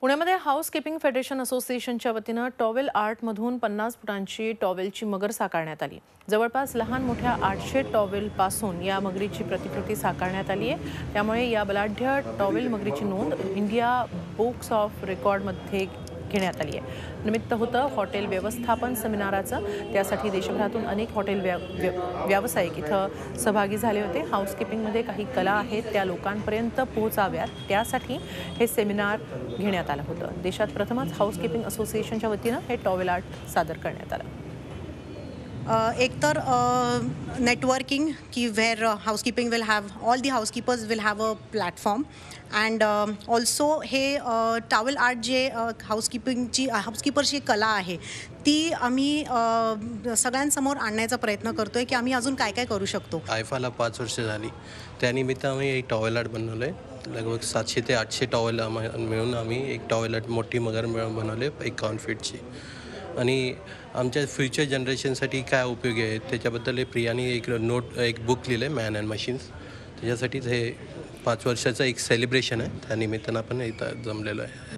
पुण्यामध्ये house keeping federation असोसिएशनच्या वतीनं टॉवेल आर्टमधून पन्नास फुटांची टॉवेलची मगर साकारण्यात आली. जवळपास लहान मोठ्या आठशे टॉवेलपासून या मगरीची प्रतिकृती साकारण्यात आली आहे. त्यामुळे या बलाढ्य टॉवेल मगरीची नोंद इंडिया बुक्स ऑफ रेकॉर्डमध्ये घेण्यात आली आहे. निमित्त होतं हॉटेल व्यवस्थापन सेमिनाराचं. त्यासाठी देशभरातून अनेक हॉटेल व्या व्य- व्यावसायिक इथं सहभागी झाले होते. हाऊसकीपिंगमध्ये काही कला आहेत त्या लोकांपर्यंत पोहोचाव्यात. त्यासाठी हे सेमिनार घेण्यात आलं होतं. देशात प्रथमच हाऊसकीपिंग असोसिएशनच्या वतीनं हे टॉवेल आर्ट सादर करण्यात आलं. एकतर नेटवर्किंग की where housekeeping will have all the housekeepers will have a platform and also हे टावेल आर्ट जे हाऊसकीपिंगची हाऊसकीपरची कला आहे ती आम्ही सगळ्यांसमोर आणण्याचा प्रयत्न करतो आहे की आम्ही अजून काय काय करू शकतो. आयफाला पाच वर्ष झाली. त्यानिमित्त आम्ही एक टॉवेल आर्ट बनवलं आहे लगभग सातशे ते आठशे टॉवेल मिळून आम्ही एक टॉवेल आर्ट मोठी मगर मिळून बनवले एक कॉन्फिटची आणि आमच्या फ्युचर जनरेशनसाठी काय उपयोगी आहे? त्याच्याबद्दल हे प्रियाने एक नोट एक बुक लिहिलं आहे मॅन अँड मशीन्स त्याच्यासाठीच हे पाच वर्षाचं एक सेलिब्रेशन आहे. त्या निमित्तानं आपण इथं जमलेलो आहे.